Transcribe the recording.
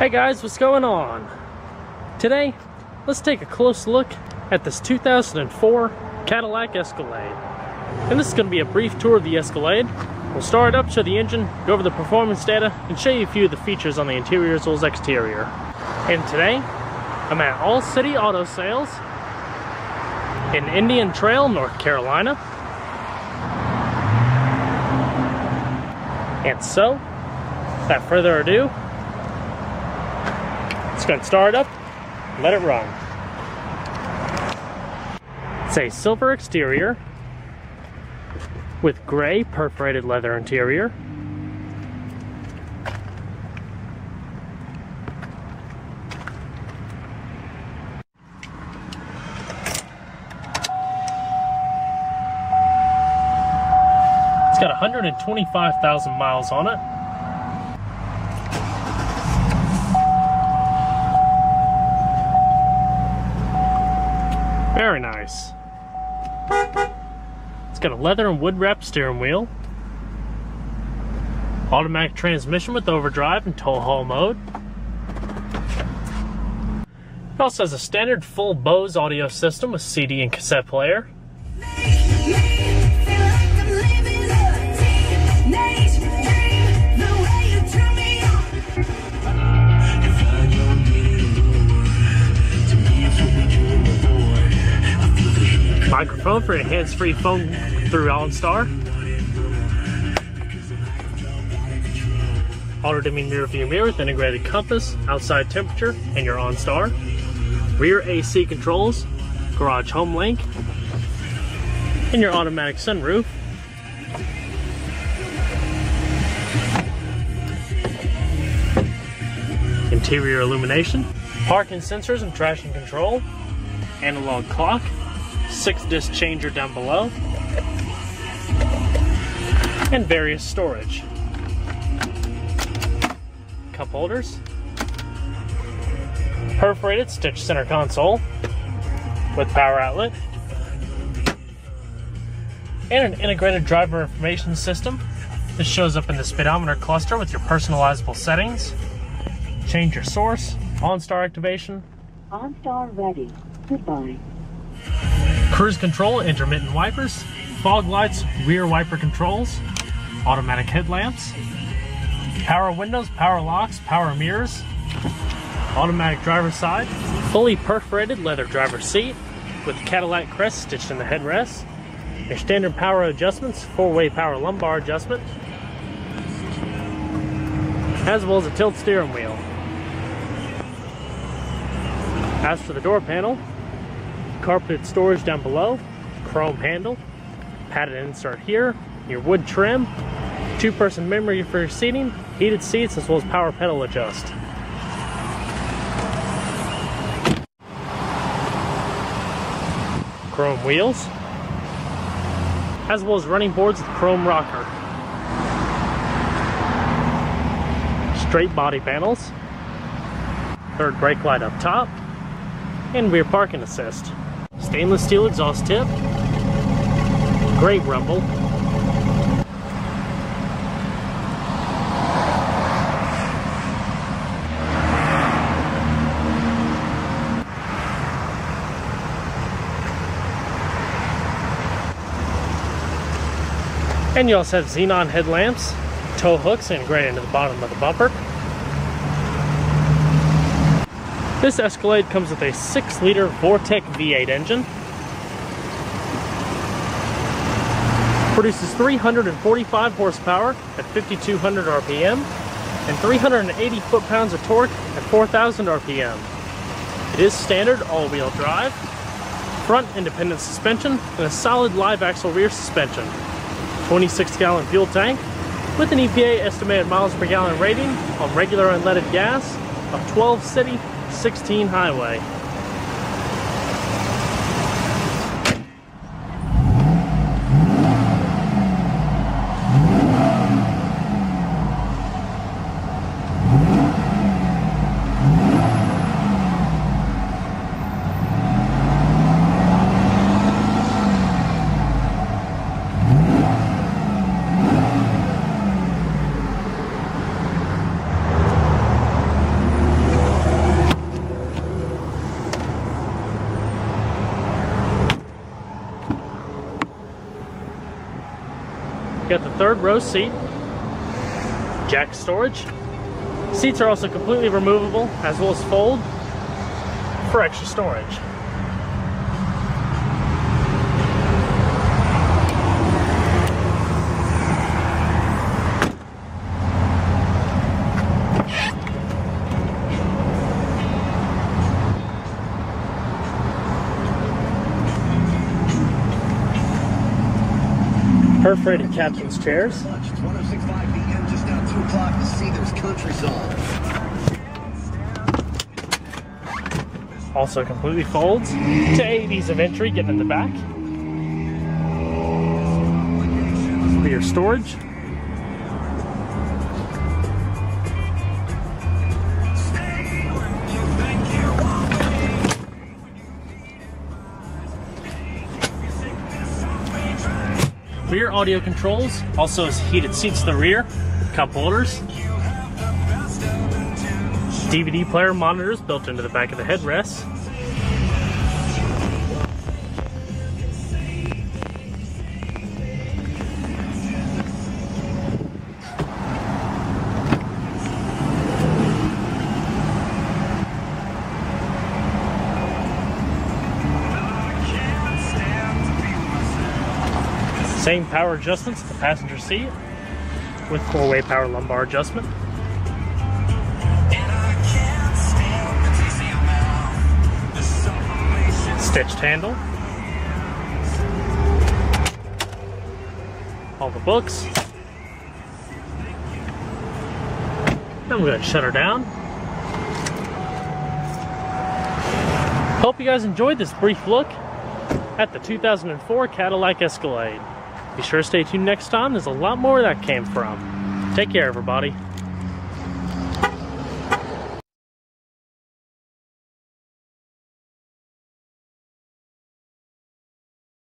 Hey guys, what's going on? Today, let's take a close look at this 2004 Cadillac Escalade. And this is going to be a brief tour of the Escalade. We'll start up, show the engine, go over the performance data, and show you a few of the features on the interior as well as exterior. And today, I'm at All City Auto Sales in Indian Trail, North Carolina. And so, without further ado, let's go and start up, let it run. It's a silver exterior with gray perforated leather interior. It's got 125,000 miles on it. Nice. It's got a leather and wood wrapped steering wheel. Automatic transmission with overdrive and tow haul mode. It also has a standard full Bose audio system with CD and cassette player. Microphone for a hands-free phone through OnStar. Auto-dimming mirror view mirror with integrated compass, outside temperature, and your OnStar. Rear AC controls, garage home link, and your automatic sunroof. Interior illumination, parking sensors and traction control, analog clock, six disc changer down below, and various storage. Cup holders, perforated stitch center console with power outlet, and an integrated driver information system. This shows up in the speedometer cluster with your personalizable settings. Change your source, OnStar activation. OnStar ready. Goodbye. Cruise control, intermittent wipers, fog lights, rear wiper controls, automatic headlamps, power windows, power locks, power mirrors, automatic driver's side, fully perforated leather driver's seat with Cadillac crest stitched in the headrest, your standard power adjustments, four-way power lumbar adjustment, as well as a tilt steering wheel. As for the door panel, carpeted storage down below, chrome handle, padded insert here, your wood trim, two-person memory for your seating, heated seats, as well as power pedal adjust. Chrome wheels, as well as running boards with chrome rocker. Straight body panels, third brake light up top, and rear parking assist. Stainless steel exhaust tip, great rumble, And you also have xenon headlamps, tow hooks integrated into the bottom of the bumper. This Escalade comes with a 6-liter Vortec V8 engine. Produces 345 horsepower at 5,200 RPM and 380 foot-pounds of torque at 4,000 RPM. It is standard all-wheel drive, front independent suspension, and a solid live axle rear suspension. 26 gallon fuel tank with an EPA estimated miles per gallon rating on regular unleaded gas of 12 city 16 highway. Got the third row seat, jack storage. Seats are also completely removable as well as fold for extra storage. Perforated captain's chairs. Lunch. It's 1065 p.m. Just now 2 o'clock. The Seathers captain's chairs. Also completely folds to aid ease of entry, getting in the back. For your storage. Rear audio controls, also has heated seats to the rear, cup holders, DVD player monitors built into the back of the headrest. Same power adjustments the passenger seat with four-way power lumbar adjustment. stitched handle. All the books. Then we're to shut her down. Hope you guys enjoyed this brief look at the 2004 Cadillac Escalade. Be sure to stay tuned next time, there's a lot more that came from. Take care, everybody.